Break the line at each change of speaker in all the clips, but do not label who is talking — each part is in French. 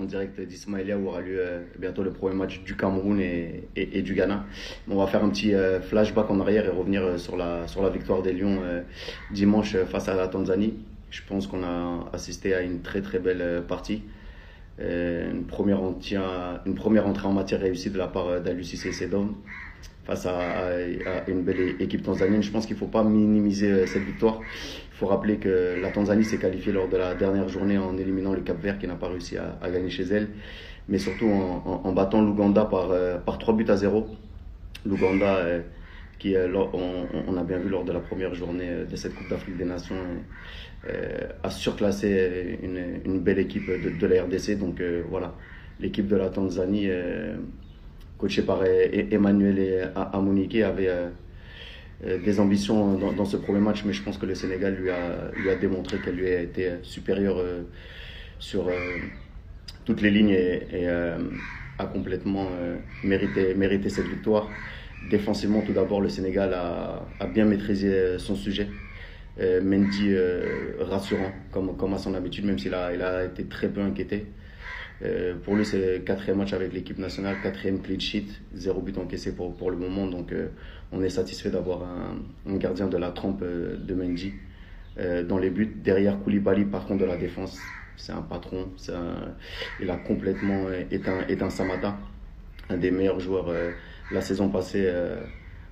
en direct d'Ismaïlia où aura lieu euh, bientôt le premier match du Cameroun et, du Ghana. On va faire un petit euh, flashback en arrière et revenir euh, sur la, sur la victoire des Lions dimanche face à la Tanzanie. Je pense qu'on a assisté à une très très belle partie. Une, première entière, une première entrée en matière réussie de la part d'Alucis Sedom face à, une belle équipe tanzanienne. Je pense qu'il ne faut pas minimiser cette victoire. Il faut rappeler que la Tanzanie s'est qualifiée lors de la dernière journée en éliminant le Cap Vert qui n'a pas réussi à, gagner chez elle, mais surtout en, battant l'Ouganda par, euh, par 3 buts à 0. L'Ouganda, euh, qui euh, on, a bien vu lors de la première journée de cette Coupe d'Afrique des Nations, a surclassé une, belle équipe de, la RDC. Donc voilà, l'équipe de la Tanzanie, coachée par Emmanuel Amunike, avait euh, des ambitions dans, ce premier match, mais je pense que le Sénégal lui a, lui a démontré qu'elle lui a été supérieure euh, sur euh, toutes les lignes et, a complètement mérité, mérité cette victoire. Défensivement, tout d'abord, le Sénégal a, bien maîtrisé son sujet. Mendy rassurant, comme, à son habitude, même s'il a, il a été très peu inquiété. Euh, pour lui, c'est le quatrième match avec l'équipe nationale, quatrième clean sheet, zéro but encaissé pour, le moment. Donc, euh, on est satisfait d'avoir un, gardien de la trempe euh, de Mendy dans les buts. Derrière Koulibaly, par contre, de la défense, c'est un patron. il a complètement éteint, éteint Samata, un des meilleurs joueurs la saison passée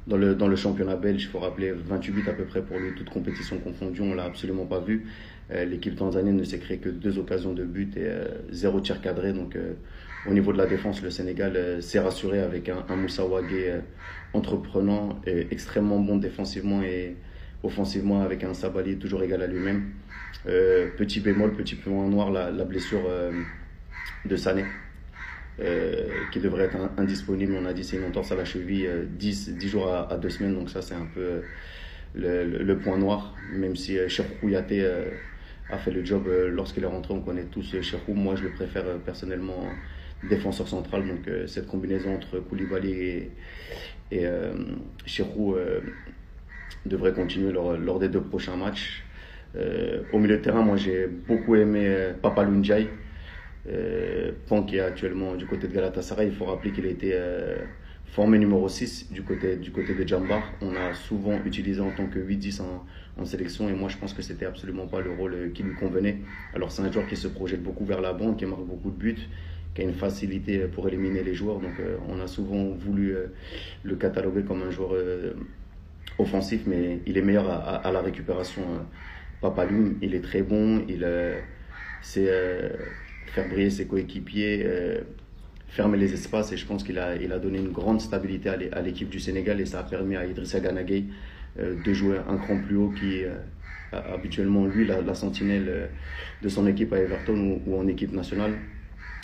dans le, dans le championnat belge, il faut rappeler 28 buts à peu près pour lui, toute compétition confondue, on l'a absolument pas vu. Euh, l'équipe tanzanienne ne s'est créée que deux occasions de but et euh, zéro tir cadré. Donc euh, au niveau de la défense, le Sénégal s'est rassuré avec un, un Moussa Wagé entreprenant et extrêmement bon défensivement et offensivement avec un Sabali toujours égal à lui-même. petit bémol, petit point noir, la, la blessure de Sané. Euh, qui devrait être indisponible. On a dit c'est une entorse à la cheville, 10, euh, 10 jours à, 2 semaines, donc ça c'est un peu euh, le, point noir, même si Cherkou Yaté a fait le job lorsqu'il est rentré, on connaît tous Cherkou. Moi je le préfère personnellement défenseur central, donc cette combinaison entre Koulibaly et, et devrait continuer lors, des deux prochains matchs. au milieu de terrain, moi j'ai beaucoup aimé Papa Lunjai. Euh, Pan qui est actuellement du côté de Galatasaray, il faut rappeler qu'il a été euh, formé numéro 6 du côté, du côté de Jambar. On a souvent utilisé en tant que 8-10 en, sélection et moi je pense que c'était absolument pas le rôle euh, qui lui convenait. Alors c'est un joueur qui se projette beaucoup vers la bande, qui marque beaucoup de buts, qui a une facilité pour éliminer les joueurs. Donc on a souvent voulu le cataloguer comme un joueur offensif, mais il est meilleur à, la récupération. Papaloum, il est très bon, il c'est faire briller ses coéquipiers, euh, fermer les espaces. Et je pense qu'il a, il a donné une grande stabilité à l'équipe du Sénégal et ça a permis à Idrissa Ganagay euh, de jouer un cran plus haut qui est euh, habituellement lui la, sentinelle de son équipe à Everton ou, en équipe nationale.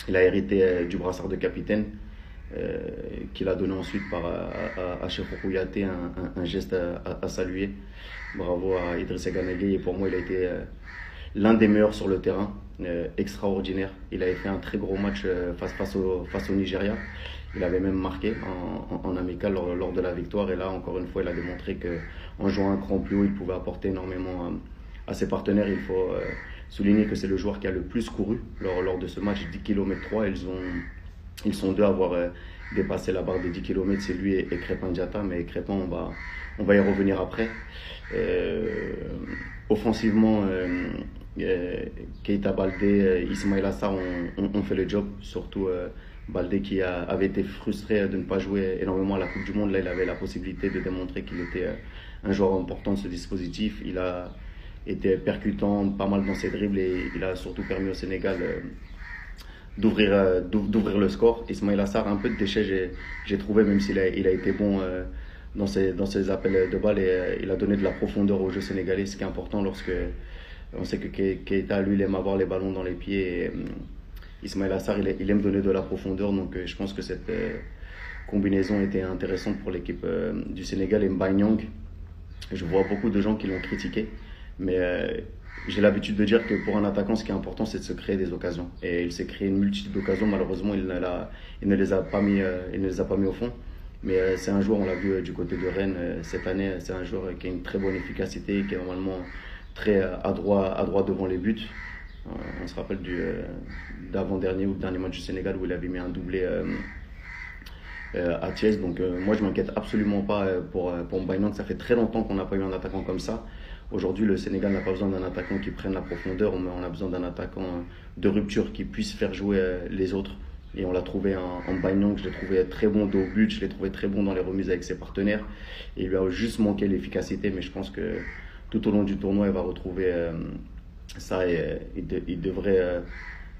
Il a hérité du brassard de capitaine. qu'il a donné ensuite par, à, à, un, geste à, saluer. Bravo à Idrissa Ganagay et pour moi il a été l'un des meilleurs sur le terrain, euh, extraordinaire. Il avait fait un très gros match euh, face, face, au, face au Nigeria. Il avait même marqué en, en, amical lors, de la victoire. Et là, encore une fois, il a démontré qu'en jouant un cran plus haut, il pouvait apporter énormément à, ses partenaires. Il faut euh, souligner que c'est le joueur qui a le plus couru lors, lors de ce match, 10 km 3. Ils, ont, ils sont deux à avoir dépassé la barre des 10 km. C'est lui et, et Crépin Diata. Mais Crépin, on va, on va y revenir après. offensivement, Keita Baldé, euh, Ismail Assar ont, fait le job, surtout euh, Baldé qui avait été frustré de ne pas jouer énormément à la Coupe du Monde. Là, il avait la possibilité de démontrer qu'il était un joueur important de ce dispositif. Il a été percutant pas mal dans ses dribbles et il a surtout permis au Sénégal d'ouvrir d'ouvrir le score. Ismail Assar, un peu de déchet, j'ai trouvé, même s'il a, il a été bon dans ses, dans ses appels de balle et il a donné de la profondeur au jeu sénégalais, ce qui est important lorsque on sait que Keita, lui, il aime avoir les ballons dans les pieds. Et, euh, Ismaël Assar, il, aime donner de la profondeur. Donc, euh, je pense que cette euh, combinaison était intéressante pour l'équipe du Sénégal et Mbanyang. Je vois beaucoup de gens qui l'ont critiqué. Mais j'ai l'habitude de dire que pour un attaquant, ce qui est important, c'est de se créer des occasions. Et il s'est créé une multitude d'occasions. Malheureusement, il ne, il ne, les a pas mis, il ne les a pas mis au fond. Mais c'est un joueur, on l'a vu du côté de Rennes cette année, c'est un joueur qui a une très bonne efficacité, qui est normalement très adroit, adroit devant les buts. on se rappelle du d'avant-dernier ou dernier match du Sénégal où il avait mis un doublé à Thiès. Donc moi je m'inquiète absolument pas pour, pour Ça fait très longtemps qu'on n'a pas eu un attaquant comme ça. Aujourd'hui, le Sénégal n'a pas besoin d'un attaquant qui prenne la profondeur, on a besoin d'un attaquant de rupture qui puisse faire jouer les autres. Et on l'a trouvé en, en je l'ai trouvé très bon au but, je l'ai trouvé très bon dans les remises avec ses partenaires. Il lui a juste manqué l'efficacité, mais je pense que tout au long du tournoi, il va retrouver euh, ça euh, il, devrait,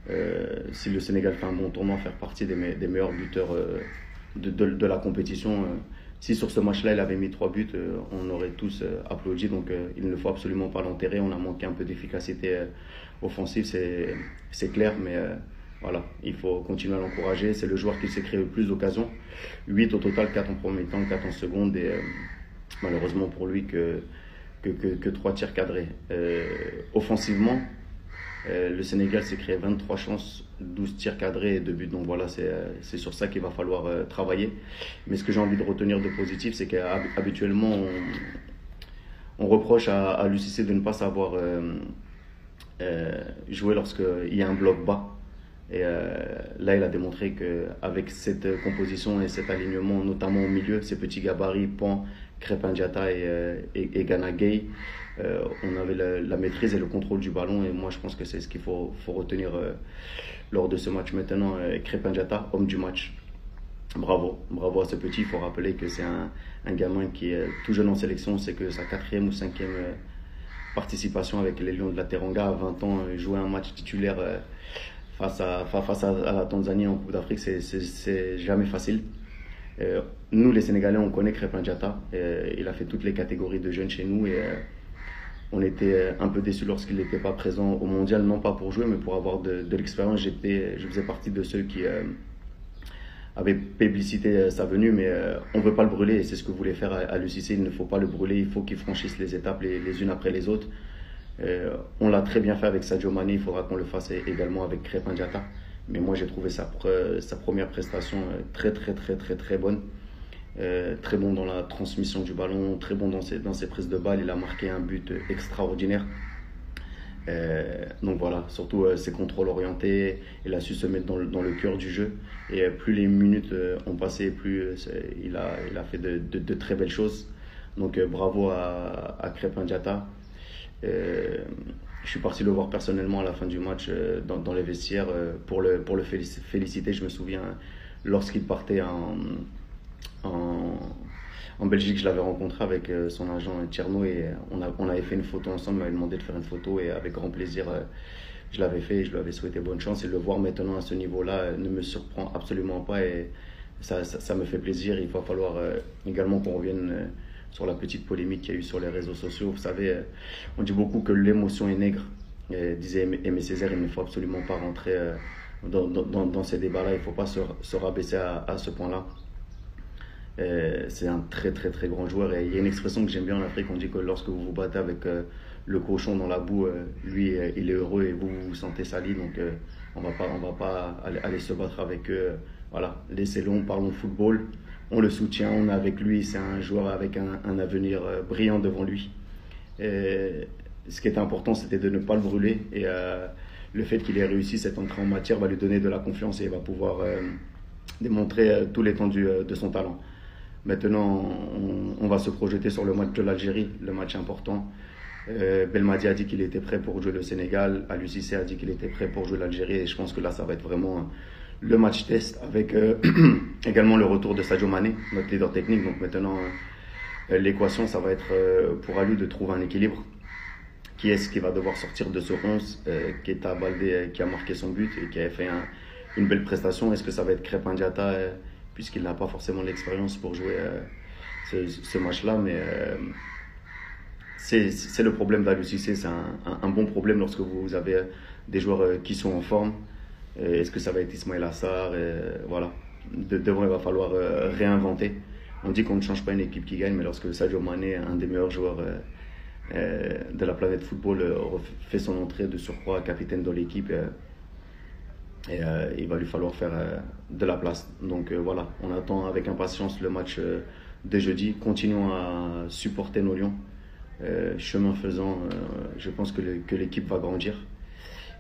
euh, si le Sénégal fait un bon tournoi, faire partie des, meilleurs buteurs de, la compétition. si sur ce match-là, il avait mis trois buts, on aurait tous applaudi. Donc il ne faut absolument pas l'enterrer. On a manqué un peu d'efficacité offensive, c'est clair, mais voilà, il faut continuer à l'encourager. C'est le joueur qui s'est créé le plus d'occasions. 8 au total, 4 en premier temps, 4 en seconde. Et malheureusement pour lui, que, que, 3 tirs cadrés. Euh, offensivement, euh, le Sénégal s'est créé 23 chances, 12 tirs cadrés et 2 buts. Donc voilà, c'est sur ça qu'il va falloir travailler. Mais ce que j'ai envie de retenir de positif, c'est qu'habituellement, on, reproche à, à l'UCC de ne pas savoir jouer lorsqu'il y a un bloc bas. Et euh, là, il a démontré qu'avec cette composition et cet alignement, notamment au milieu, ces petits gabarits, Pan, Et, euh, et, et Ghana Gay, euh, on avait la, maîtrise et le contrôle du ballon. Et moi, je pense que c'est ce qu'il faut, faut, retenir lors de ce match. Maintenant, Crépin Diata, homme du match. Bravo, bravo à ce petit. Il faut rappeler que c'est un, un, gamin qui est tout jeune en sélection. C'est que sa quatrième ou cinquième participation avec les Lions de la Teranga à 20 ans, jouer un match titulaire face à, face à, la Tanzanie en Coupe d'Afrique, c'est jamais facile. Euh, nous, les Sénégalais, on connaît Crépin Diata. Euh, il a fait toutes les catégories de jeunes chez nous et euh, on était un peu déçus lorsqu'il n'était pas présent au mondial, non pas pour jouer, mais pour avoir de, l'expérience. Je faisais partie de ceux qui avaient publicité sa venue, mais on ne veut pas le brûler et c'est ce que voulait faire à, à l'UCC. Il ne faut pas le brûler, il faut qu'il franchisse les étapes les, les unes après les autres. On l'a très bien fait avec Sadio Mane, il faudra qu'on le fasse également avec Crépin Diata. Mais moi, j'ai trouvé sa, première prestation euh, très, très, très, très, très bonne. Euh, très bon dans la transmission du ballon, très bon dans ses, dans ses prises de balles. Il a marqué un but extraordinaire. donc voilà, surtout ses contrôles orientés, il a su se mettre dans le, cœur du jeu. Et plus les minutes ont passé, plus il a, fait de, de, très belles choses. Donc bravo à, à Crépin Diata. Euh, je suis parti le voir personnellement à la fin du match euh, dans, les vestiaires euh, pour le, pour le féliciter. Je me souviens lorsqu'il partait en, en, Belgique, je l'avais rencontré avec son agent Tierno et on, a, on avait fait une photo ensemble. Il m'avait demandé de faire une photo et avec grand plaisir, je l'avais fait et je lui avais souhaité bonne chance. Et le voir maintenant à ce niveau-là ne me surprend absolument pas et ça, ça, me fait plaisir. Il va falloir également qu'on revienne sur la petite polémique qu'il y a eu sur les réseaux sociaux. Vous savez, euh, on dit beaucoup que l'émotion est nègre. disait Aimé Césaire, il ne faut absolument pas rentrer euh, dans, ces débats-là. Il ne faut pas se, se rabaisser à, ce point-là. C'est un très très très grand joueur et il y a une expression que j'aime bien en Afrique, on dit que lorsque vous vous battez avec euh, le cochon dans la boue, lui il est heureux et vous vous, sentez sali, donc on on va pas aller se battre avec eux. Voilà, laissez-le, parlons football on le soutient, on est avec lui, c'est un joueur avec un, avenir euh, brillant devant lui. Ce qui est important, c'était de ne pas le brûler. Et euh, le fait qu'il ait réussi cette entrée en matière va lui donner de la confiance et il va pouvoir euh, démontrer tout l'étendue de son talent. Maintenant, on, va se projeter sur le match de l'Algérie, le match important. Belmadi a dit qu'il était prêt pour jouer le Sénégal, Alucissé a dit qu'il était prêt pour jouer l'Algérie et je pense que là, ça va être vraiment le match test avec euh, également le retour de Sadio Mané, notre leader technique. Donc maintenant, euh, l'équation, ça va être euh, pour Alou de trouver un équilibre. Qui est-ce qui va devoir sortir de ce 11 Keta Baldé qui a marqué son but et qui a fait une belle prestation? Est-ce que ça va être Crépin puisqu'il n'a pas forcément l'expérience pour jouer ce, match-là Mais c'est le problème d'Alou Cissé. C'est un, bon problème lorsque vous avez des joueurs qui sont en forme est-ce que ça va être Ismaël Assar Voilà. De, devant, il va falloir euh, réinventer. On dit qu'on ne change pas une équipe qui gagne, mais lorsque Sadio Mané, un des meilleurs joueurs euh, euh, de la planète football, fait son entrée de surcroît capitaine de l'équipe, il va lui falloir faire de la place. Donc voilà, on attend avec impatience le match de jeudi. Continuons à supporter nos lions. chemin faisant, je pense que l'équipe va grandir.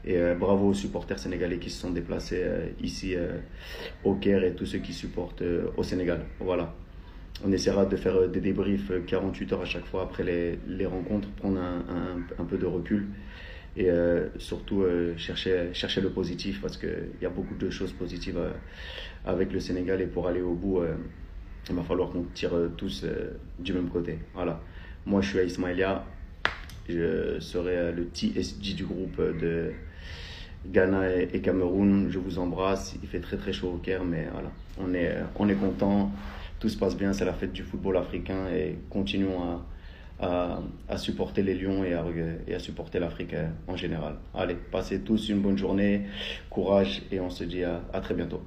Et bravo aux supporters sénégalais qui se sont déplacés ici au Caire et tous ceux qui supportent au Sénégal. Voilà. On essaiera de faire des débriefs 48 heures à chaque fois après les, les rencontres, prendre un, un, un, peu de recul et surtout chercher, chercher le positif parce qu'il y a beaucoup de choses positives avec le Sénégal et pour aller au bout, il va falloir qu'on tire tous du même côté. Voilà. Moi, je suis à Ismaïlia. Je serai le TSG du groupe de Ghana et Cameroun. Je vous embrasse. Il fait très très chaud au Caire, mais voilà, on est, on est content. Tout se passe bien. C'est la fête du football africain et continuons à, à, supporter les Lions et à, à supporter l'Afrique en général. Allez, passez tous une bonne journée, courage et on se dit à, à très bientôt.